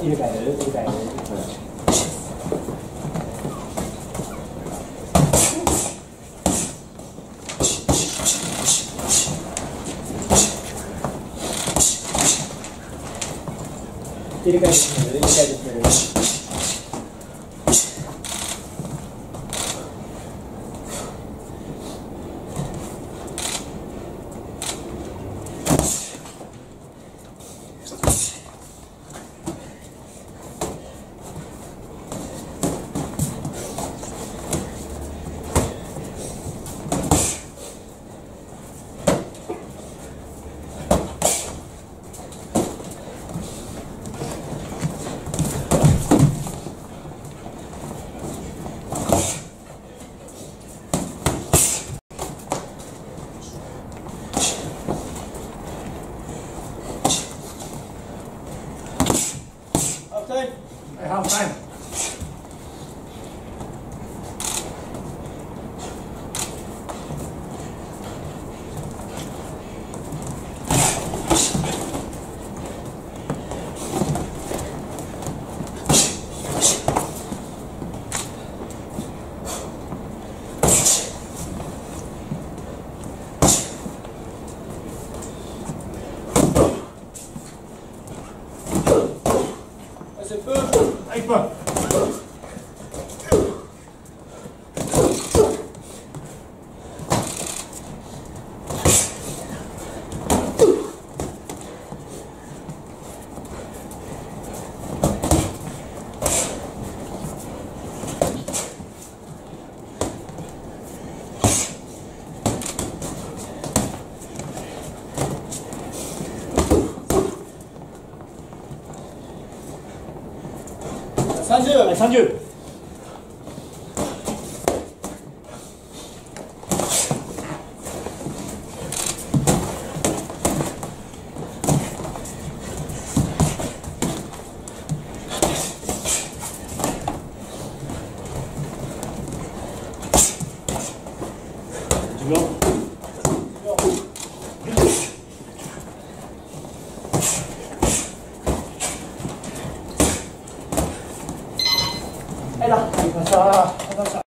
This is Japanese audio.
入れ替える入れ替える。入れ替えてくる入れ替えてくれる。Herr, rein. it's a Eight, 30はい、30。10秒。Hilang.